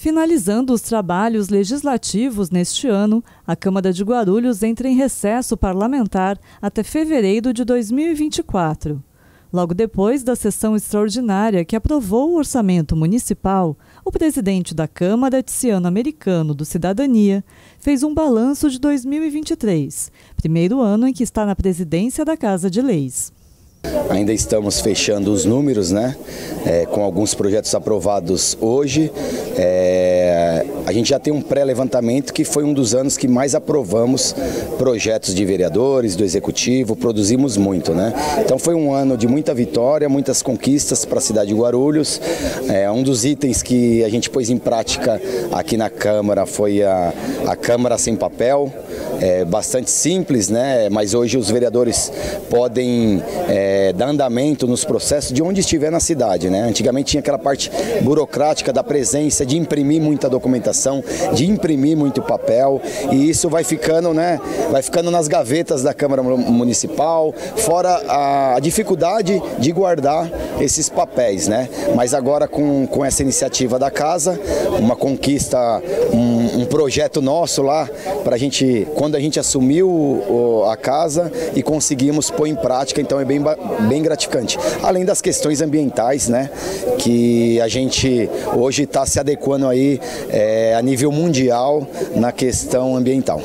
Finalizando os trabalhos legislativos neste ano, a Câmara de Guarulhos entra em recesso parlamentar até fevereiro de 2024. Logo depois da sessão extraordinária que aprovou o orçamento municipal, o presidente da Câmara, Tiziano Americano do Cidadania, fez um balanço de 2023, primeiro ano em que está na presidência da Casa de Leis. Ainda estamos fechando os números, né? É, com alguns projetos aprovados hoje. É, a gente já tem um pré-levantamento que foi um dos anos que mais aprovamos projetos de vereadores, do executivo, produzimos muito, né? Então foi um ano de muita vitória, muitas conquistas para a cidade de Guarulhos. É, um dos itens que a gente pôs em prática aqui na Câmara foi a, a Câmara sem papel. É bastante simples, né? Mas hoje os vereadores podem é, dar andamento nos processos de onde estiver na cidade, né? Antigamente tinha aquela parte burocrática da presença, de imprimir muita documentação, de imprimir muito papel, e isso vai ficando, né? Vai ficando nas gavetas da Câmara Municipal, fora a dificuldade de guardar esses papéis, né? Mas agora com, com essa iniciativa da casa, uma conquista, um, um projeto nosso lá, para a gente, quando a gente assumiu a casa e conseguimos pôr em prática, então é bem, bem gratificante. Além das questões ambientais, né? Que a gente hoje está se adequando aí é, a nível mundial na questão ambiental.